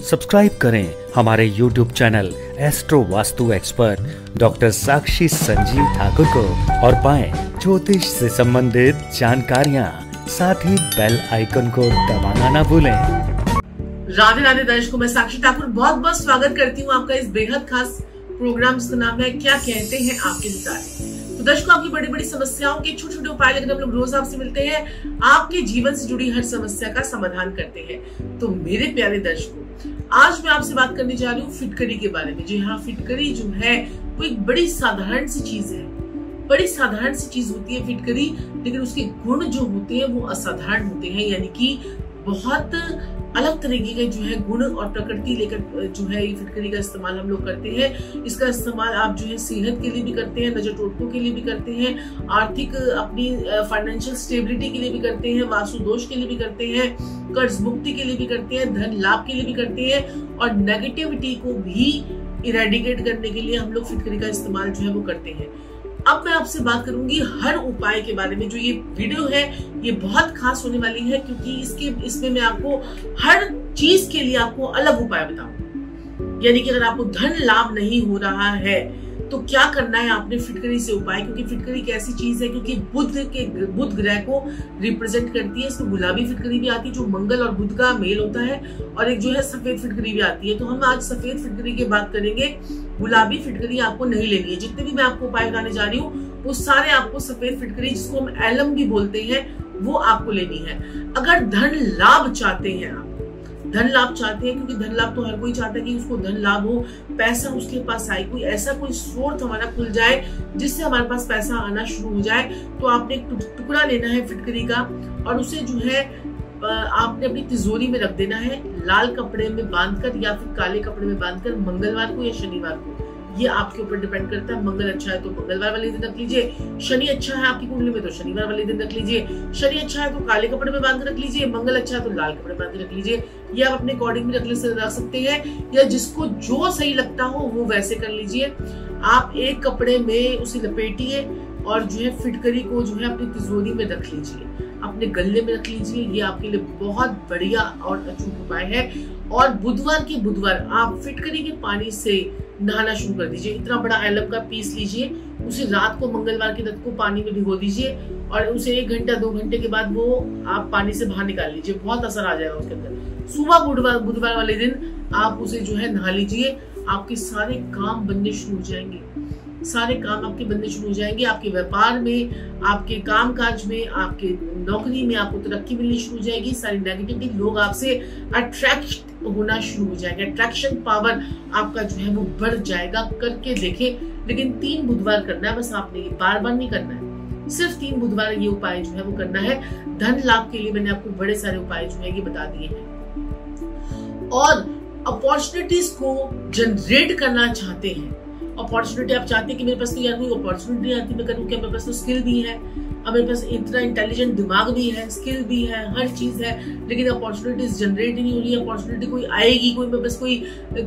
Subscribe करें हमारे YouTube channel Astro Vastu expert doctor Sakshi Sanjeev Thakur को और पाएँ ज्योतिष से संबंधित जानकारियाँ। साथ ही बेल आइकन को दबाना ना भूलें। राधे राधे दर्शकों, मैं साक्षी ठाकुर बहुत बहुत स्वागत करती हूँ आपका इस बेहद खास प्रोग्राम जिसका नाम है क्या कहते हैं आपके सितारे तो दर्शकों, आपकी बड़ी बड़ी समस्याओं के छोटे छोटे उपाय लेकर हम लोग रोज आपसे मिलते हैं। आपके जीवन से जुड़ी हर समस्या का समाधान करते हैं। तो मेरे प्यारे दर्शकों आज मैं आपसे बात करने जा रही हूँ फिटकरी के बारे में। जी हाँ फिटकरी जो है, वो एक बड़ी साधारण सी चीज़ है। बड़ी साधारण सी चीज़ होती है फिटकरी, लेकिन उसके गुण जो होते हैं, वो असाधारण होते हैं। यानी कि बहुत अलग तरीके के जो है गुण और प्रकृति लेकर जो है ये फिटकरी का इस्तेमाल हम लोग करते हैं। इसका इस्तेमाल आप जो है सेहत के लिए भी करते हैं, नज़र टोटकों के लिए भी करते हैं, आर्थिक अपनी फाइनेंशियल स्टेबिलिटी के लिए भी करते हैं वास्तु दोष के लिए भी करते हैं, कर्ज मुक्ति के लिए भी करते हैं, धन लाभ के लिए भी करते हैं और नेगेटिविटी को भी इरेडिकेट करने के लिए हम लोग फिटकरी का इस्तेमाल जो है वो करते हैं। अब मैं आपसे बात करूँगी हर उपाय के बारे में, जो ये वीडियो है, ये बहुत खास होने वाली है, क्योंकि इसके, इसमें मैं आपको हर चीज़ के लिए आपको अलग उपाय बताऊँगी यानी कि अगर आपको धन लाभ नहीं हो रहा है तो क्या करना है आपने फिटकरी से उपाय? क्योंकि फिटकरी एक ऐसी चीज़ है, क्योंकि बुद्ध के बुद्ध ग्रह को रिप्रेजेंट करती है, इसमें गुलाबी फिटकरी भी आती है, जो मंगल और बुद्ध का मेल होता है, और एक जो है सफ़ेद फिटकरी भी आती है। तो हम आज सफ़ेद फिटकरी की बात करेंगे। गुलाबी फिटकरी आपको नहीं लेनी है। जितने भी मैं आपको उपाय बताने जा रही हूँ, वो सारे आपको सफ़ेद फिटकरी, जिसको हम एलम भी बोलते हैं, वो आपको लेनी है। अगर धन लाभ चाहते हैं आप, धन लाभ चाहते हैं, क्योंकि धन लाभ तो हर कोई चाहता है कि उसको धन लाभ हो, पैसा उसके पास आए, कोई ऐसा कोई स्रोत हमारा खुल जाए, जिससे हमारे पास पैसा आना शुरू हो जाए तो आपने एक टुकड़ा लेना है फिटकरी का, और उसे जो है आपने अपनी तिजोरी में रख देना है, लाल कपड़े में बांधकर या फिर काले कपड़े में बांधकर मंगलवार को या शनिवार को। ये आपके ऊपर डिपेंड करता है, मंगल अच्छा है तो मंगलवार वाले दिन रख लीजिए, शनि अच्छा है आपकी कुंडली में तो शनिवार वाले दिन रख लीजिए, शनि अच्छा है तो काले कपड़े में बाँध रख लीजिए, मंगल अच्छा है तो लाल कपड़े बाँध रख लीजिए। ये आप अपने अकॉर्डिंग भी रख रख सकते हैं, या जिसको जो सही लगता हो वो वैसे कर लीजिए। आप एक कपड़े में उसे लपेटिए और जो है फिटकरी को जो है अपनी तिजोरी में रख लीजिए। अपने गले में रख लीजिए, ये आपके लिए बहुत बढ़िया और अचूक उपाय है। और बुधवार के बुधवार आप फिटकरी के पानी से नहाना शुरू कर दीजिए। इतना बड़ा एलम का पीस लीजिए, उसे रात को, मंगलवार के रात को पानी में भिगो दीजिए और उसे एक घंटा, दो घंटे के बाद वो आप पानी से बाहर निकाल लीजिए। बहुत असर आ जाएगा उसके अंदर। सुबह बुधवार बुधवार वाले दिन आप उसे जो है नहा लीजिए, आपके सारे काम बनने शुरू हो जाएँगे। सारे काम आपके बनने शुरू हो जाएँगे, आपके व्यापार में, आपके काम काज में, आपके नौकरी में आपको तरक्की मिलनी शुरू हो जाएगी, सारी नेगेटिविटी लोग आपसे अट्रैक्ट होना शुरू हो जाएगा। अट्रैक्शन पावर आपका जो है वो बढ़ जाएगा करके देखे, लेकिन तीन बुधवार करना है, बस आपने ये बार बार नहीं करना है। सिर्फ़ तीन बुधवार ये उपाय जो है वो करना है। धन लाभ के लिए मैंने आपको बड़े सारे उपाय जो है ये बता दिए हैं। और अपॉर्चुनिटीज़ को जनरेट करना चाहते हैं। अपॉर्चुनिटी आप चाहते हैं कि मेरे पास तो यार कोई अपॉर्चुनिटी आती, मैं करूँ क्या? मेरे पास तो स्किल भी है, अब मेरे पास इतना इंटेलिजेंट दिमाग भी है स्किल भी है, हर चीज़ है, लेकिन अपॉर्चुनिटीज़ जनरेट ही नहीं हो रही अपॉर्चुनिटी कोई आएगी, कोई मेरे पास कोई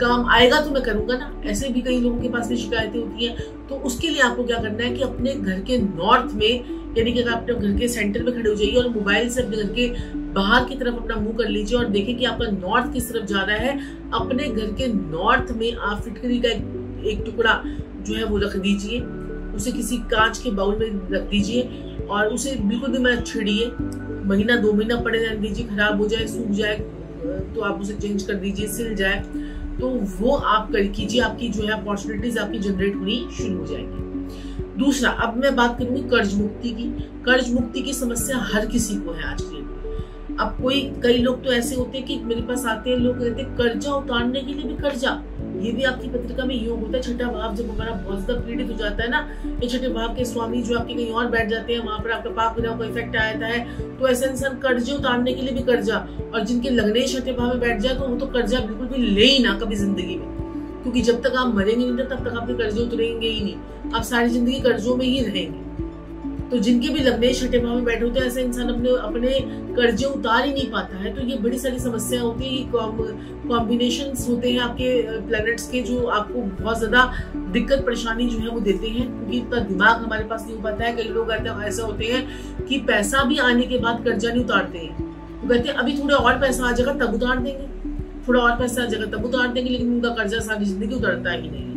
काम आएगा तो मैं करूँगा ना? ऐसे भी कई लोगों के पास भी शिकायतें होती हैं। तो उसके लिए आपको क्या करना है कि अपने घर के नॉर्थ में, यानी कि अगर आप अपने घर के सेंटर में खड़े हो जाइए और मोबाइल से अपने घर के बाहर की तरफ़ अपना मुँह कर लीजिए और देखें कि आपका नॉर्थ किस तरफ़ जा रहा है। अपने घर के नॉर्थ में आप फिटकरी का एक टुकड़ा जो है वो रख दीजिए। उसे किसी कांच के बाउल में रख दीजिए और उसे बिल्कुल भी मत छिड़िए। महीना, दो महीना पड़े रहने दीजिए, खराब हो जाए, सूख जाए तो आप उसे चेंज कर दीजिए, सिल जाए। तो वो आप कर कीजिए, आपकी जो है अपॉर्चुनिटीज़ आपकी जनरेट होनी शुरू हो जाएगी। दूसरा, अब मैं बात करूँगी कर्ज मुक्ति की। कर्ज मुक्ति की समस्या हर किसी को है आज के अब कोई, कई लोग तो ऐसे होते हैं कि मेरे पास आते हैं, लोग कहते हैं, कर्जा उतारने के लिए भी कर्जा। ये भी आपकी पत्रिका में योग होता है। छठा भाव जब हमारा बहुत ज़्यादा पीड़ित हो जाता है ना, ये छठे भाव के स्वामी जो आपके कहीं और बैठ जाते हैं, वहाँ पर आपका पाप ग्रह का इफ़ेक्ट आया है तो ऐसा इंसान कर्जे उतारने के लिए भी कर्जा, और जिनके लगने छठे भाव में बैठ जाए तो वो तो कर्जा बिल्कुल भी ले ही ना कभी ज़िंदगी में। क्योंकि जब तक आप मरेंगे नहीं, तब तक आपके कर्जे उतरेंगे ही नहीं। आप सारी ज़िंदगी कर्जों में ही रहेंगे। तो जिनके भी छठे भाव में बैठे होते हैं, ऐसे इंसान अपने अपने कर्जे उतार ही नहीं पाता है। तो ये बड़ी सारी समस्या होती है कॉम्बिनेशन होते हैं आपके प्लैनेट्स के जो आपको बहुत ज़्यादा दिक्कत, परेशानी जो है वो देते हैं। क्योंकि इतना दिमाग हमारे पास नहीं हो पाता है। कई लोग ऐसे होते हैं कि पैसा भी आने के बाद कर्जा नहीं उतारते हैं। वो कहते हैं, अभी थोड़ा और पैसा आ जाएगा, तब उतार देंगे। थोड़ा और पैसा जगह तब उतार देंगे, लेकिन उनका कर्जा सारी ज़िंदगी उतरता ही नहीं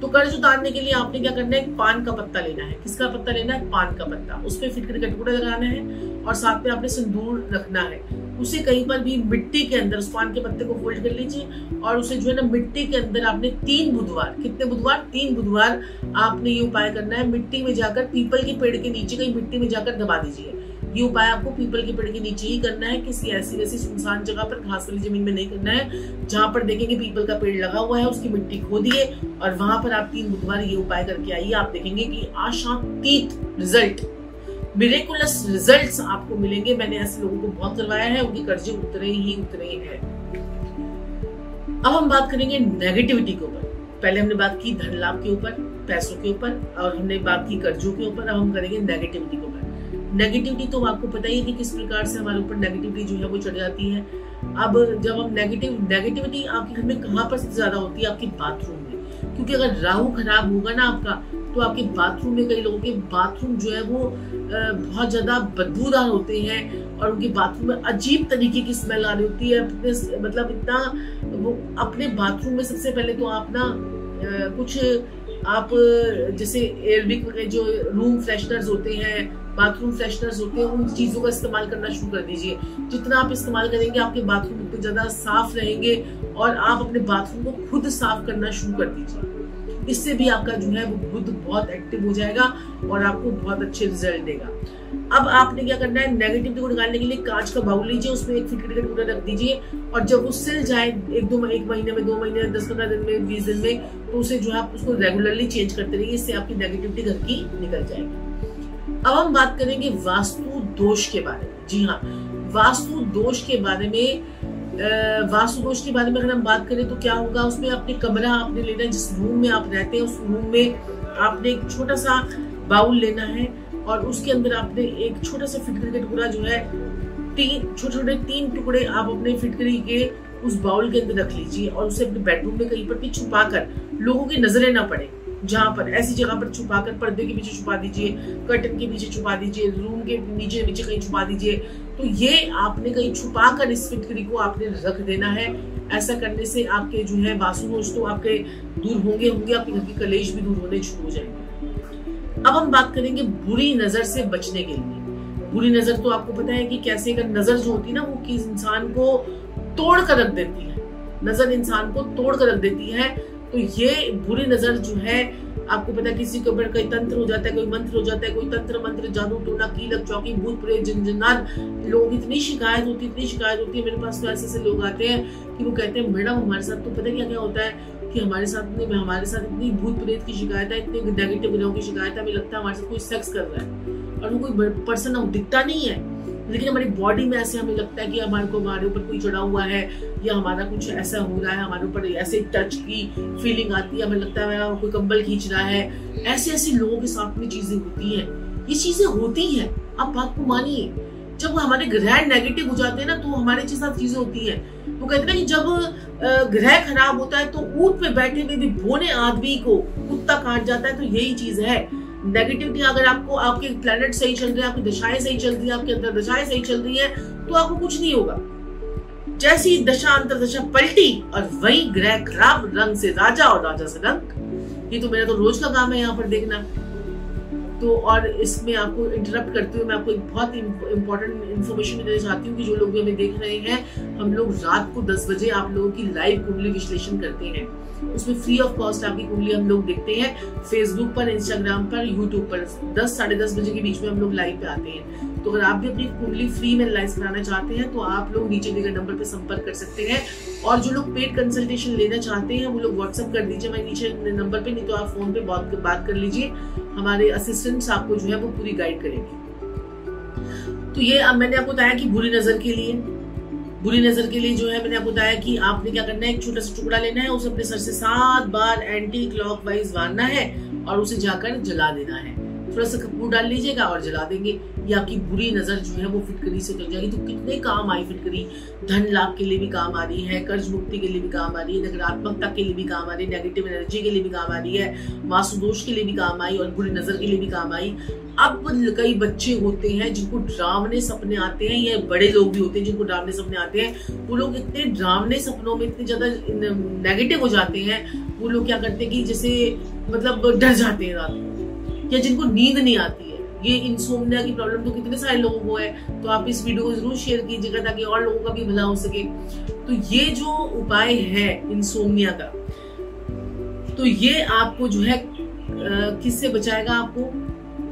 तो कर्ज उतारने के लिए आपने क्या करना है पान का पत्ता लेना है। किसका पत्ता लेना है? पान का पत्ता। उस पर फिटकरी का टुकड़ा लगाना है और साथ में आपने सिंदूर रखना है। उसे कहीं पर भी मिट्टी के अंदर, उस पान के पत्ते को फोल्ड कर लीजिए और उसे जो है ना, मिट्टी के अंदर आपने तीन बुधवार, कितने बुधवार? तीन बुधवार आपने ये उपाय करना है। मिट्टी में जाकर, पीपल के पेड़ के नीचे कहीं मिट्टी में जाकर दबा दीजिए। ये उपाय आपको पीपल के पेड़ के नीचे ही करना है, किसी ऐसी वैसी सुनसान जगह पर, घास वाली ज़मीन में नहीं करना है, जहाँ पर देखेंगे पीपल का पेड़ लगा हुआ है, उसकी मिट्टी खोदिए और वहाँ पर आप तीन बुधवार ये उपाय करके आइए, आप देखेंगे कि आशातीत रिज़ल्ट मिरेकुलस रिजल्ट्स आपको मिलेंगे। मैंने ऐसे लोगों को बहुत करवाया है, उनके कर्जे उतरे ही उतरे हैं। अब हम बात करेंगे नेगेटिविटी के ऊपर। पहले हमने बात की धन लाभ के ऊपर, पैसों के ऊपर, और हमने बात की कर्जों के ऊपर, अब हम करेंगे नेगेटिविटी के ऊपर। नेगेटिविटी तो आपको पता ही है कि किस प्रकार से हमारे ऊपर नेगेटिविटी जो है वो चढ़ जाती है। अब जब हम नेगेटिव नेगेटिविटी आपके घर में कहाँ पर ज़्यादा होती है? आपके बाथरूम में। क्योंकि अगर राहु खराब होगा ना आपका तो आपके बाथरूम में कई लोगों के बाथरूम जो है वो बहुत ज़्यादा बदबूदार होते हैं और उनके बाथरूम में अजीब तरीके की स्मेल आ रही होती है मतलब इतना वो अपने बाथरूम में सबसे पहले तो आप ना कुछ आप, जैसे एयरबिक जो रूम फ्रेशनर्स होते हैं बाथरूम फ्रेशनर्स होते हैं, उन चीज़ों का इस्तेमाल करना शुरू कर दीजिए। जितना आप इस्तेमाल करेंगे, आपके बाथरूम उतने ज़्यादा साफ़ रहेंगे और आप अपने बाथरूम को खुद साफ़ करना शुरू कर दीजिए। इससे भी आपका जो है, वो बुद्ध बहुत एक्टिव हो जाएगा और आपको बहुत अच्छे रिज़ल्ट देगा। अब आपने क्या करना है नेगेटिविटी को निकालने के लिए कांच का बाउल लीजिए, उसमें एक फिटकरी का टुकड़ा रख दीजिए और जब वो सिल जाए, एक दो एक महीने में, दो महीने में, दस पंद्रह दिन में, बीस दिन में तो उसे जो है आप उसको रेगुलरली चेंज करते रहिए, इससे आपकी नेगेटिविटी घर की निकल जाएगी। अब हम बात करेंगे वास्तु दोष के बारे में। जी हाँ वास्तु दोष के बारे में वास्तु दोष के बारे में अगर हम बात करें तो क्या होगा? उसमें अपने कमरा आपने लेना है, जिस रूम में आप रहते हैं, उस रूम में आपने एक छोटा सा बाउल लेना है और उसके अंदर आपने एक छोटा सा फिटकरी का टुकड़ा जो है, तीन छोटे छोटे तीन टुकड़े आप अपने फिटकरी के उस बाउल के अंदर रख लीजिए और उसे अपने बेडरूम में कहीं पर भी छुपा कर लोगों की नज़रें ना पड़े। जहाँ पर, ऐसी जगह पर छुपा कर पर्दे के पीछे छुपा दीजिए कर्टन के पीछे छुपा दीजिए रूम के नीचे नीचे कहीं छुपा दीजिए तो ये आपने कहीं छुपा कर इस फिटकरी को आपने रख देना है। ऐसा करने से आपके जो है वासुदोष तो आपके दूर होंगे होंगे, आपके घर के कलेश भी दूर होने शुरू हो जाएँगे। अब हम बात करेंगे बुरी नज़र से बचने के लिए। बुरी नज़र तो आपको पता है कि कैसे अगर नज़र जो होती है ना, वो किस इंसान को तोड़ कर रख देती है। नज़र इंसान को तोड़ कर रख देती है तो ये बुरी नज़र जो है, आपको पता है किसी के ऊपर कोई तंत्र हो जाता है, कोई मंत्र हो जाता है, कोई तंत्र मंत्र जादू टोना, कीलक, चौकी, भूत प्रेत जिनजिनात लोग इतनी शिकायत होती है इतनी शिकायत होती है, मेरे पास तो ऐसे ऐसे लोग आते हैं कि वो कहते हैं, मैडम, हमारे साथ तो पता क्या क्या होता है कि हमारे साथ में हमारे साथ इतनी भूत प्रेत की शिकायत है, इतनी नेगेटिव ग्रहों की शिकायत है, हमें लगता है हमारे साथ कोई सेक्स कर रहा है और वो कोई पर्सन दिखता नहीं है। लेकिन हमारी बॉडी में ऐसे हमें लगता है कि हमारे को हमारे ऊपर कोई चढ़ा हुआ है, या हमारा कुछ ऐसा हो रहा है, हमारे ऊपर ऐसे टच की फीलिंग आती है, हमें लगता है कोई कंबल खींच रहा है। ऐसे ऐसे लोगों के साथ में चीज़ें होती हैं। ये चीज़ें होती हैं। आप बात को मानिए। जब हमारे ग्रह नेगेटिव हो जाते हैं ना तो हमारे साथ चीज़ें होती हैं। तो कहते हैं कि जब ग्रह खराब होता है तो ऊट पे बैठे हुए भी बोने आदमी को कुत्ता काट जाता है तो यही चीज़ है। नेगेटिविटी अगर आपको, आपके प्लेनेट सही चल रहे हैं, आपकी दशाएँ सही चल रही है, आपके अंदर दशाएँ सही चल रही है तो आपको कुछ नहीं होगा। जैसी दशा अंतर दशा पलटी और वही ग्रह खराब रंग से राजा और राजा से रंग, ये तो मेरा तो रोज का काम है यहाँ पर देखना। तो और इसमें आपको इंटरप्ट करते हुए मैं आपको एक बहुत इंपॉर्टेंट इन्फॉर्मेशन देना चाहती हूँ कि जो लोग भी हमें देख रहे हैं, हम लोग रात को 10 बजे आप लोगों की लाइव कुंडली विश्लेषण करते हैं। उसमें फ्री ऑफ़ कॉस्ट आपकी कुंडली हम लोग देखते हैं। फेसबुक पर इंस्टाग्राम पर यूट्यूब पर। दस, साढ़े दस बजे के बीच में हम लोग लाइव पे आते हैं। तो अगर आप भी अपनी कुंडली फ्री में लाइव कराना चाहते हैं तो आप लोग नीचे दिए गए नंबर पर संपर्क कर सकते हैं। और जो लोग पेड कंसल्टेशन लेना चाहते हैं, वो लोग व्हाट्सअप कर दीजिए मैं नीचे नंबर पे, नहीं तो आप फ़ोन पे बात बात कर लीजिए। हमारे असिस्टेंट्स आपको जो है वो पूरी गाइड करेंगे। तो ये, अब मैंने आपको बताया कि बुरी नज़र के लिए बुरी नज़र के लिए जो है मैंने आपको बताया कि आपने क्या करना है, एक छोटा सा टुकड़ा लेना है, उसे अपने सर से सात बार एंटी क्लॉक वाइज मारना है और उसे जाकर जला देना है। थोड़ा सा कपूर डाल लीजिएगा और जला देंगे। ये आपकी बुरी नज़र जो है वो फिटकरी से चल जाएगी। तो कितने काम आई फिटकरी? धन लाभ के लिए भी काम आ रही है, कर्ज मुक्ति के लिए भी काम आ रही है, नकारात्मकता के लिए भी काम आ रही है नेगेटिव एनर्जी के लिए भी काम आ रही है वासुदोष के लिए भी काम आई और बुरी नज़र के लिए भी काम आई। अब कई बच्चे होते हैं जिनको ड्रामने सपने आते हैं, या बड़े लोग भी होते हैं जिनको ड्रामने सपने आते हैं। वो लोग इतने ड्रामने सपनों में इतने ज़्यादा नेगेटिव हो जाते हैं। वो लोग क्या करते हैं कि जैसे मतलब डर जाते हैं रात को। या जिनको नींद नहीं आती है। ये इंसोमनिया की प्रॉब्लम तो कितने सारे लोगों को है तो आप इस वीडियो को ज़रूर शेयर कीजिएगा ताकि और लोगों का भी भला हो सके। तो ये जो उपाय है इंसोमनिया का तो ये आपको जो है किससे बचाएगा आपको?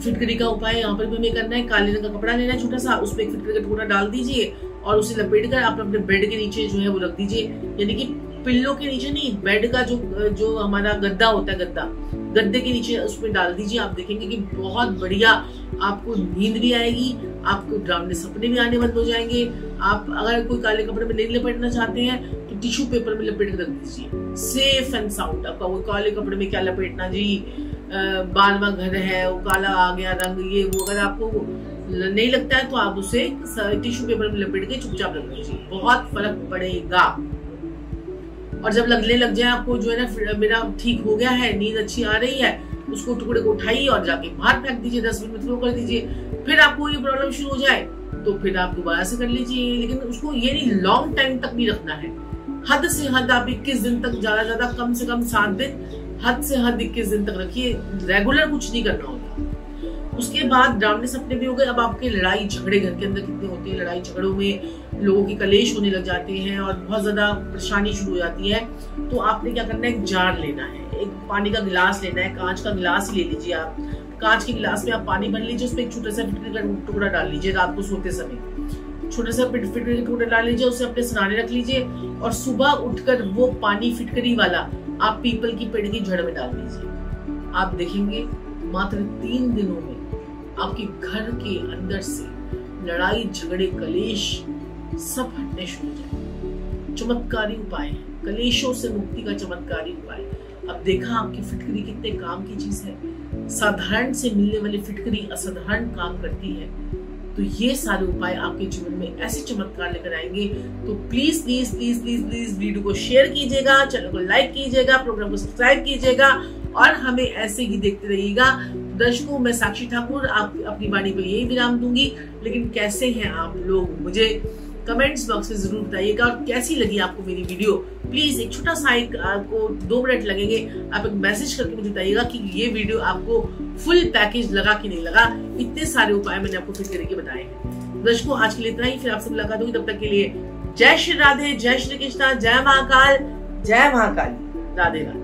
फिटकरी का उपाय यहाँ पर भी हमें करना है। काले रंग का कपड़ा लेना है छोटा सा उसमें फिटकरी का टुकड़ा डाल दीजिए और उसे लपेट कर आप अपने बेड के नीचे जो है वो रख दीजिए। यानी कि पिल्लो के नीचे नहीं बेड का जो जो हमारा गद्दा होता है गद्दा गद्दे के नीचे उसमें डाल दीजिए, आप देखेंगे कि बहुत बढ़िया आपको नींद भी आएगी, आपको ड्रामने सपने भी आने बंद हो जाएँगे। आप अगर कोई काले कपड़े में नहीं लपेटना चाहते हैं तो टिश्यू पेपर में लपेट रख दीजिए। सेफ़ एंड साउंड आपका वो काले कपड़े में क्या लपेटना जी? बालवा घर है, वो काला आ गया, रंग ये, वो अगर आपको नहीं लगता है तो आप उसे टिश्यू पेपर में लपेट के चुपचाप रख दीजिए। बहुत फ़र्क पड़ेगा। और जब लगने लग जाए आपको जो है ना मेरा ठीक हो गया है, नींद अच्छी आ रही है, उसको टुकड़े को उठाइए और जाके बाहर फेंक दीजिए मिनट में थ्रो कर दीजिए। फिर आपको ये प्रॉब्लम शुरू हो जाए तो फिर आप दोबारा से कर लीजिए। लेकिन उसको ये नहीं लॉन्ग टाइम तक भी रखना है। हद से हद आप इक्कीस दिन तक, ज़्यादा ज़्यादा, कम से कम सात दिन, हद से हद इक्कीस दिन तक रखिए। रेगुलर कुछ नहीं करना होता। उसके बाद ड्रामने सपने भी हो गए। अब आपके लड़ाई झगड़े घर के अंदर कितने होते हैं? लड़ाई झगड़ों में लोगों की कलेश होने लग जाते हैं और बहुत ज़्यादा परेशानी शुरू हो जाती है। तो आपने क्या करना है? एक जार लेना है। एक पानी का गिलास लेना है। कांच का गिलास ले लीजिए आप। कांच के गिलास में आप पानी भर लीजिए, उसमें एक छोटा सा फिटकरी का टुकड़ा डाल लीजिए रात को सोते समय। छोटा सा फिटकरी का टुकड़ा डाल लीजिए, उसे अपने सनाने रख लीजिए और सुबह उठकर वो पानी फिटकरी वाला आप पीपल की पेड़ की जड़ में डाल दीजिए। आप देखेंगे मात्र तीन दिनों में आपके घर के अंदर से लड़ाई, झगड़े, कलेश सब हटने शुरू हो जाए। चमत्कारी उपाय है। कलेशों से मुक्ति का चमत्कारी उपाय अब देखा आपकी फिटकरी कितने काम की चीज़ है। साधारण से मिलने वाली फिटकरी असाधारण काम करती है। तो ये सारे उपाय आपके जीवन में ऐसे चमत्कार लेकर आएँगे। तो please please please please please video को शेयर कीजिएगा चैनल को लाइक कीजिएगा प्रोग्राम को सब्सक्राइब कीजिएगा और हमें ऐसे ही देखते रहिएगा। दर्शकों, मैं साक्षी ठाकुर, आप अपनी वाणी पर यही विराम दूँगी। लेकिन कैसे हैं आप लोग? मुझे कमेंट्स बॉक्स में ज़रूर बताइएगा और कैसी लगी आपको मेरी वीडियो? प्लीज़ एक छोटा सा एक, आपको दो मिनट लगेंगे। आप एक मैसेज करके मुझे बताइएगा कि ये वीडियो आपको फुल पैकेज लगा कि नहीं लगा। इतने सारे उपाय मैंने आपको फिर करके बताए हैं। दर्शकों, आज के लिए इतना ही। फिर आपसे मुलाकात होगी। तब तक के लिए जय श्री राधे, जय श्री कृष्णा, जय महाकाल, जय महाकाली। राधे राधे।